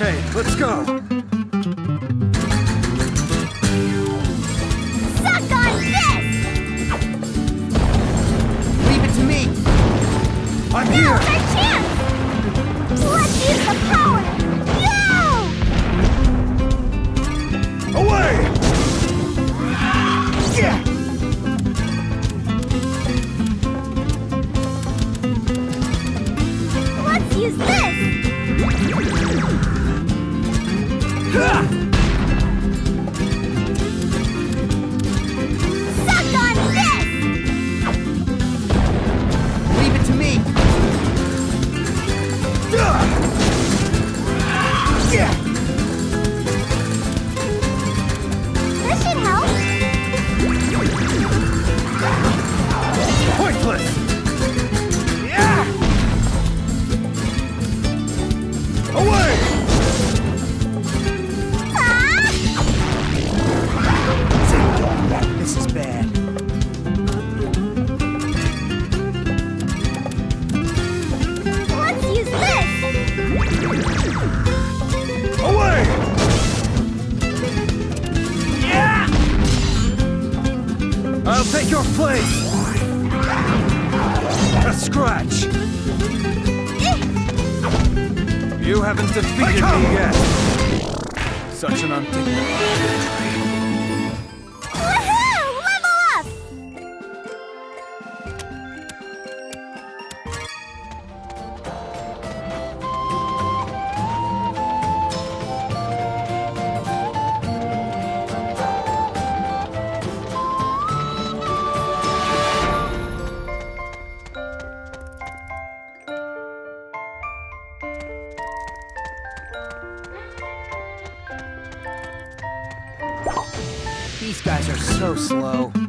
Okay, let's go. Suck on this! Leave it to me. I'm here. your place! A scratch! You haven't defeated me yet! Such an undignified... These guys are so slow.